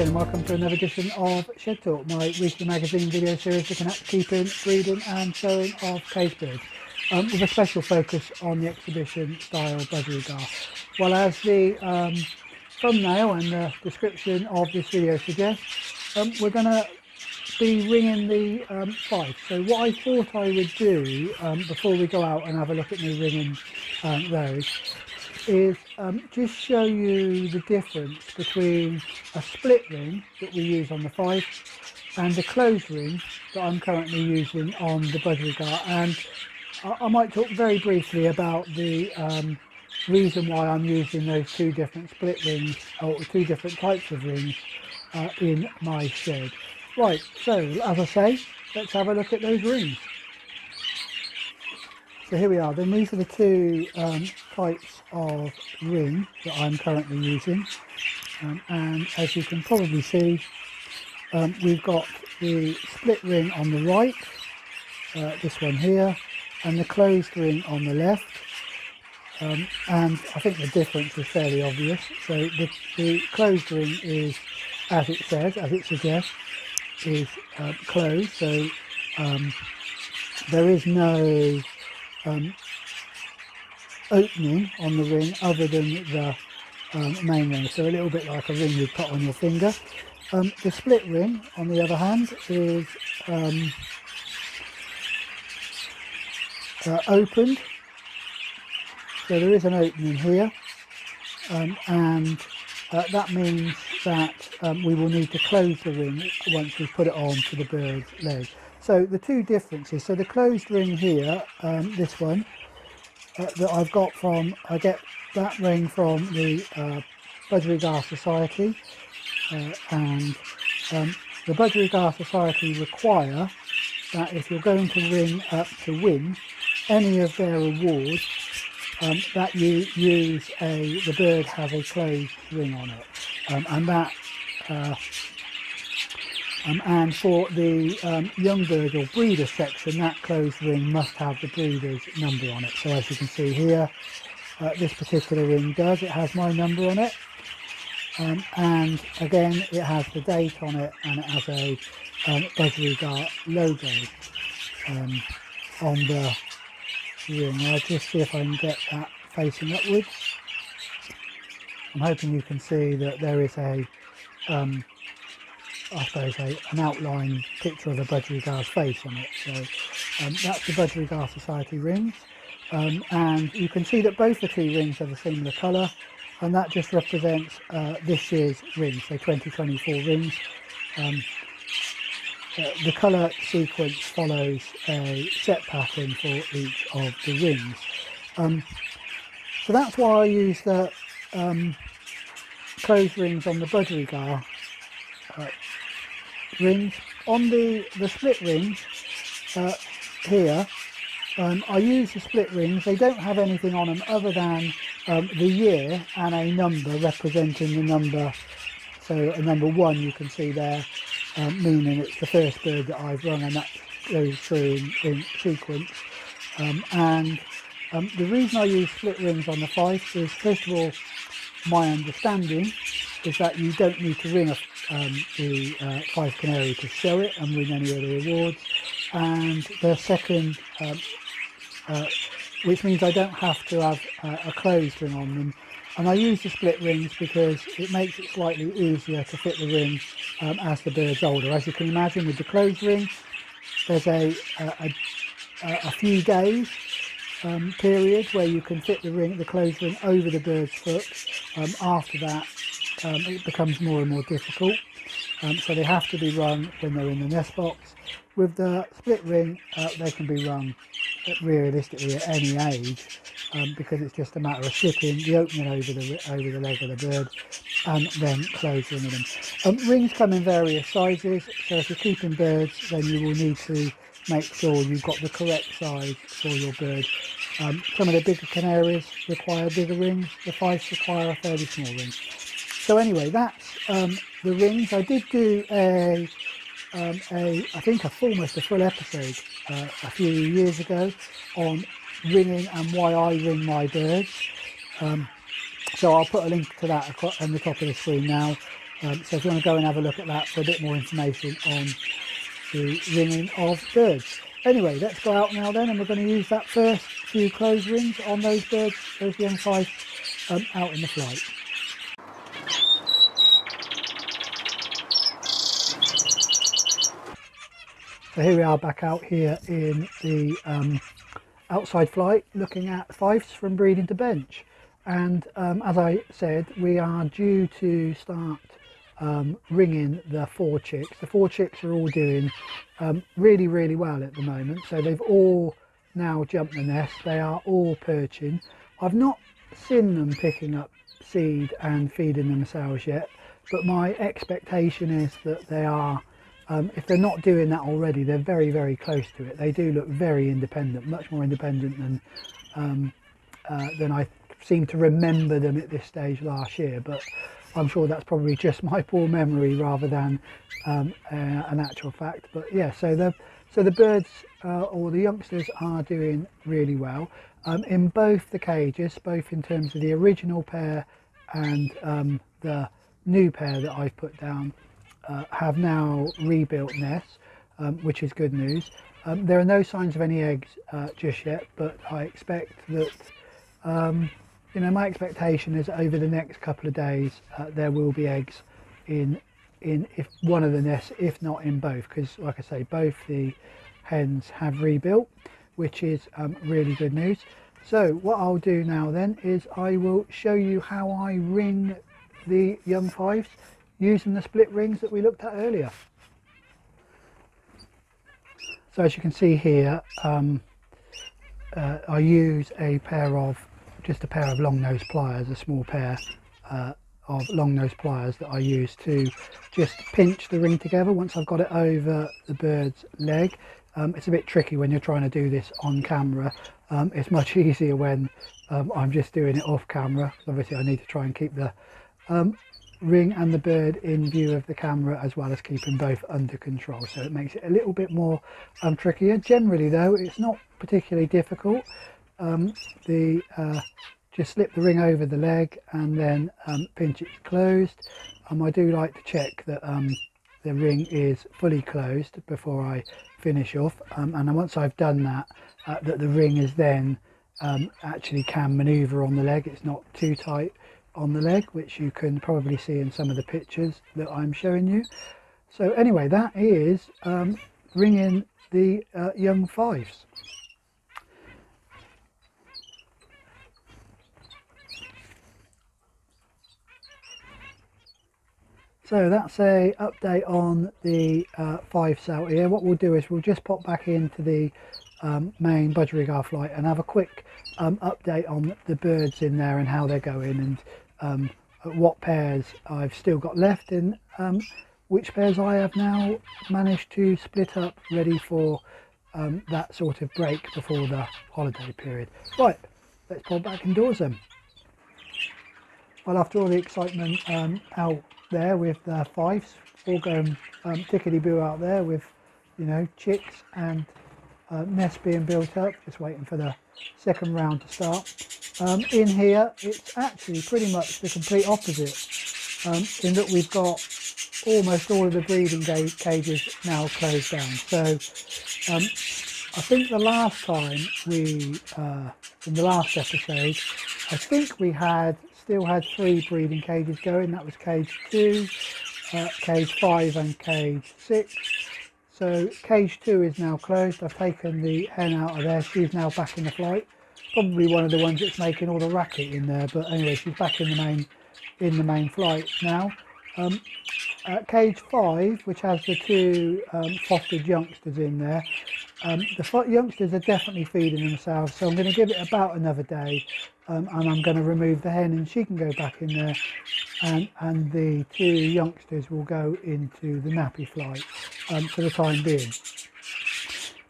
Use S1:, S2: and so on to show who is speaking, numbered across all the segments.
S1: And welcome to another edition of Shed Talk, my weekly magazine video series looking at keeping, breeding and showing of cage birds, um, with a special focus on the exhibition style budgerigar. Well as the um, thumbnail and the description of this video suggests, um, we're going to be ringing the um, Fife. So what I thought I would do um, before we go out and have a look at me ringing um, those is um, just show you the difference between a split ring that we use on the Fife and the closed ring that I'm currently using on the budgerigar and I, I, might talk very briefly about the um, reason why I'm using those two different split rings or two different types of rings uh, in my shed. Right, so as I say, let's have a look at those rings. So here we are, then these are the two um, types of ring that I'm currently using. Um, and as you can probably see, um, we've got the split ring on the right, uh, this one here, and the closed ring on the left. Um, and I think the difference is fairly obvious. So the, the closed ring is, as it says, as it suggests, is uh, closed. So um, there is no um, opening on the ring other than the um, main ring. So a little bit like a ring you put on your finger. Um, the split ring on the other hand is um, uh, opened. So there is an opening here. Um, and uh, that means that um, we will need to close the ring once we put it on to the bird's leg so the two differences, so the closed ring here, um, this one, uh, that I've got from, I get that ring from the uh, Budgerigar Society uh, and um, the Budgerigar Society require that if you're going to ring up to win any of their awards um, that you use a, the bird has a closed ring on it. Um, and that uh, um, and for the um, young bird or breeder section, that closed ring must have the breeder's number on it. So as you can see here, uh, this particular ring does. It has my number on it. Um, and again, it has the date on it and it has a um, logo um, on the ring. I'll just see if I can get that facing upwards. I'm hoping you can see that there is a um, I suppose, a, an outline picture of the Budgerigar's face on it. So um, that's the Budgerigar Society rings. Um, and you can see that both the two rings are the similar colour and that just represents uh, this year's rings, so 2024 rings. Um, uh, the colour sequence follows a set pattern for each of the rings. Um, so that's why I use the um, closed rings on the Budgerigar uh, rings on the the split rings uh, here um, I use the split rings they don't have anything on them other than um, the year and a number representing the number. So a number one you can see there um, meaning it's the first bird that I've run and that goes through in, in sequence. Um, and um, the reason I use split rings on the Fife is first of all my understanding is that you don't need to ring a, um, the uh, Fife Canary to show it and win any of the awards. And the second, um, uh, which means I don't have to have uh, a closed ring on them. And I use the split rings because it makes it slightly easier to fit the ring um, as the bird's older. As you can imagine with the closed ring, there's a, a, a, a few days um, period where you can fit the ring, the closed ring over the bird's foot. Um, after that, um, it becomes more and more difficult. Um, so they have to be rung when they're in the nest box. With the split ring, uh, they can be rung realistically at any age um, because it's just a matter of slipping the opening over the over the leg of the bird and then closing them. Um, rings come in various sizes, so if you're keeping birds, then you will need to make sure you've got the correct size for your bird. Um, some of the bigger canaries require bigger rings, the Fifes require a fairly small ring. So anyway, that's um, the rings. I did do a, um, a I think a almost a full episode uh, a few years ago on ringing and why I ring my birds. Um, so I'll put a link to that on the top of the screen now. Um, so if you want to go and have a look at that for a bit more information on the ringing of birds. Anyway, let's go out now then and we're going to use that first few close rings on those birds, those young Fife um, out in the flight. So here we are back out here in the um, outside flight looking at fifes from breeding to bench and um, as I said we are due to start um, ringing the four chicks. The four chicks are all doing um, really really well at the moment so they've all now jumped the nest they are all perching. I've not seen them picking up seed and feeding themselves yet but my expectation is that they are um, if they're not doing that already, they're very, very close to it. They do look very independent, much more independent than um, uh, than I seem to remember them at this stage last year. But I'm sure that's probably just my poor memory rather than um, uh, an actual fact. But yeah, so the so the birds uh, or the youngsters are doing really well um, in both the cages, both in terms of the original pair and um, the new pair that I've put down uh, have now rebuilt nests, um, which is good news. Um, there are no signs of any eggs uh, just yet, but I expect that, um, you know, my expectation is over the next couple of days uh, there will be eggs in in if one of the nests, if not in both, because like I say, both the hens have rebuilt, which is um, really good news. So what I'll do now then is I will show you how I ring the young Fifes using the split rings that we looked at earlier. So as you can see here, um, uh, I use a pair of, just a pair of long nose pliers, a small pair uh, of long nose pliers that I use to just pinch the ring together once I've got it over the bird's leg. Um, it's a bit tricky when you're trying to do this on camera. Um, it's much easier when um, I'm just doing it off camera. Obviously I need to try and keep the um, ring and the bird in view of the camera as well as keeping both under control. So it makes it a little bit more um, trickier. Generally though it's not particularly difficult. Um, the uh, just slip the ring over the leg and then um, pinch it closed. Um, I do like to check that um, the ring is fully closed before I finish off. Um, and once I've done that uh, that the ring is then actually can maneuver on the leg. It's not too tight on the leg which you can probably see in some of the pictures that I'm showing you so anyway that is um, ringing the uh, young Fifes So that's a update on the uh, Fifes out here. What we'll do is we'll just pop back into the um, main budgerigar flight and have a quick um, update on the birds in there and how they're going and um, what pairs I've still got left and um, which pairs I have now managed to split up ready for um, that sort of break before the holiday period. Right, let's pop back indoors then. Well, after all the excitement out there with the Fifes, all going um, tickety-boo out there with, you know, chicks and uh, nest being built up, just waiting for the second round to start. Um, in here, it's actually pretty much the complete opposite um, in that we've got almost all of the breeding cages now closed down. So um, I think the last time we, uh, in the last episode, I think we had still had three breeding cages going. That was cage two, uh, cage five and cage six. So cage two is now closed. I've taken the hen out of there. She's now back in the flight. Probably one of the ones that's making all the racket in there. But anyway, she's back in the main in the main flight now. Um, uh, cage five, which has the two um, fostered youngsters in there. Um, the youngsters are definitely feeding themselves, so I'm going to give it about another day um, and I'm going to remove the hen and she can go back in there and, and the two youngsters will go into the nappy flight um, for the time being.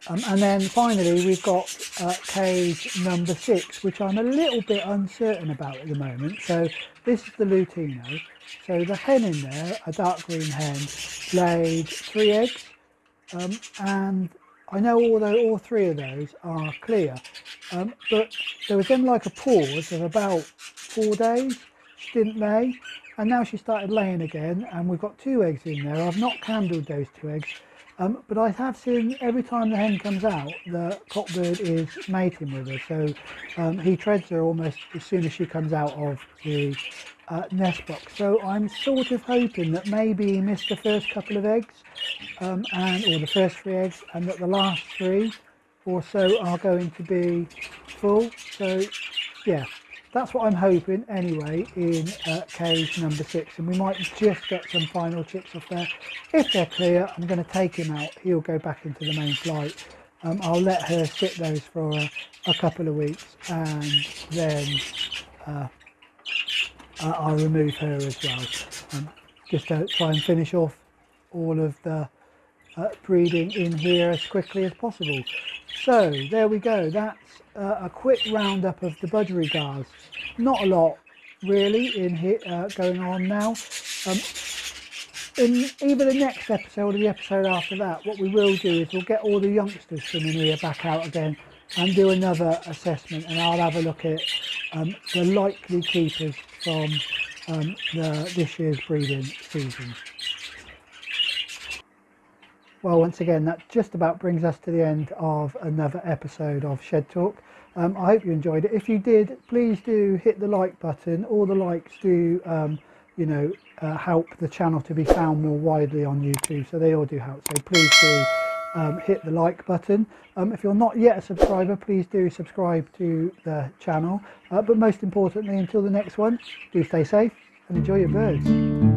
S1: Um, and then finally we've got uh, cage number six which I'm a little bit uncertain about at the moment. So this is the Lutino. So the hen in there, a dark green hen, laid three eggs um, and I know although all three of those are clear, um, but there was then like a pause of about four days, she didn't lay, and now she started laying again and we've got two eggs in there. I've not candled those two eggs um, but I have seen every time the hen comes out the cockbird is mating with her. So um, he treads her almost as soon as she comes out of the uh, nest box. So I'm sort of hoping that maybe he missed the first couple of eggs um, and or the first three eggs and that the last three or so are going to be full. So yeah that's what I'm hoping anyway in uh, cage number six and we might just get some final chips off there. If they're clear I'm going to take him out. He'll go back into the main flight. Um, I'll let her sit those for a, a couple of weeks and then uh, I'll remove her as well. Um, just to try and finish off all of the uh, breeding in here as quickly as possible so there we go that's uh, a quick roundup of the budgerigars. Not a lot really in here uh, going on now. Um, in either the next episode or the episode after that, what we will do is we'll get all the youngsters from in here back out again and do another assessment and I'll have a look at um, the likely keepers from um, the, this year's breeding season. Well, once again, that just about brings us to the end of another episode of Shed Talk. Um, I hope you enjoyed it. If you did, please do hit the like button. All the likes do, um, you know, uh, help the channel to be found more widely on YouTube. So they all do help. So please do um, hit the like button. Um, if you're not yet a subscriber, please do subscribe to the channel. Uh, but most importantly, until the next one, do stay safe and enjoy your birds.